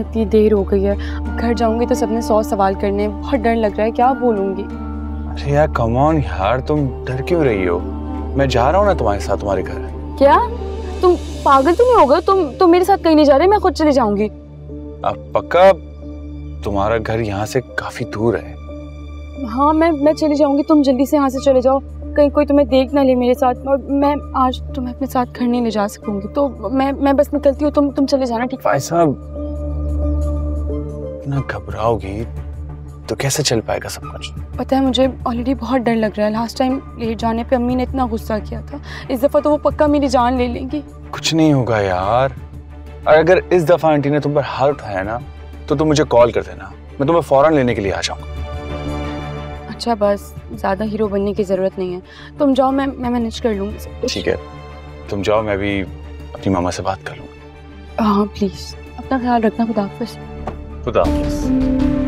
इतनी देर हो गई है। अब घर जाऊँगी तो सबने सौ सवाल करने। बहुत डर लग रहा है क्या बोलूँगी? अरे यार कम ऑन यार तुम डर क्यों रही हो? मैं जा रहा हूँ ना तुम्हारे साथ तुम्हारे घर। क्या? तुम पागल तो नहीं हो गए? तुम तुम मेरे साथ कहीं नहीं जा रहे मैं खुद चली जाऊँगी। अब पक्का तुम्हारा घर यहाँ से काफ़ी दूर है। हाँ मैं मैं चली जाऊँगी तुम जल्दी से यहाँ से चले जाओ। कहीं कोई तुम्हें देख ना ले मेरे साथ और मैं आज तुम्हें अपने साथ घर नहीं ले जा सकूँगी। तो मैं मैं बस निकलती हूँ तुम तुम चले जाना ठीक है? भाई साहब इतना घबराओगी तो कैसे चल पाएगा सब कुछ? पता है मुझे ऑलरेडी बहुत डर लग रहा है। लास्ट टाइम लेट जाने पे अम्मी ने इतना गुस्सा किया था। इस दफ़ा तो वो पक्का मेरी जान ले लेंगी। कुछ नहीं होगा यार। और अगर इस दफ़ा आंटी ने तुम पर हाथ उठाया ना तो तुम मुझे कॉल कर देना। मैं तुम्हें फ़ौरन लेने के लिए आ जाऊँगा। अच्छा बस ज़्यादा हीरो बनने की ज़रूरत नहीं है। तुम जाओ मैं मैं मैनेज कर लूँगी ठीक है। तुम जाओ मैं भी अपनी मामा से बात कर लूँगा। हाँ प्लीज़ अपना ख्याल रखना खुदा हाफिज़ खुदा हाफिज़